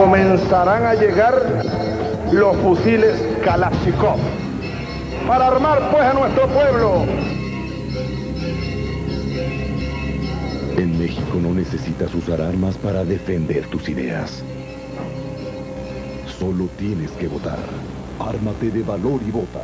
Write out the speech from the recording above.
comenzarán a llegar los fusiles Kalashnikov para armar pues a nuestro pueblo. En México no necesitas usar armas para defender tus ideas. Solo tienes que votar. Ármate de valor y vota.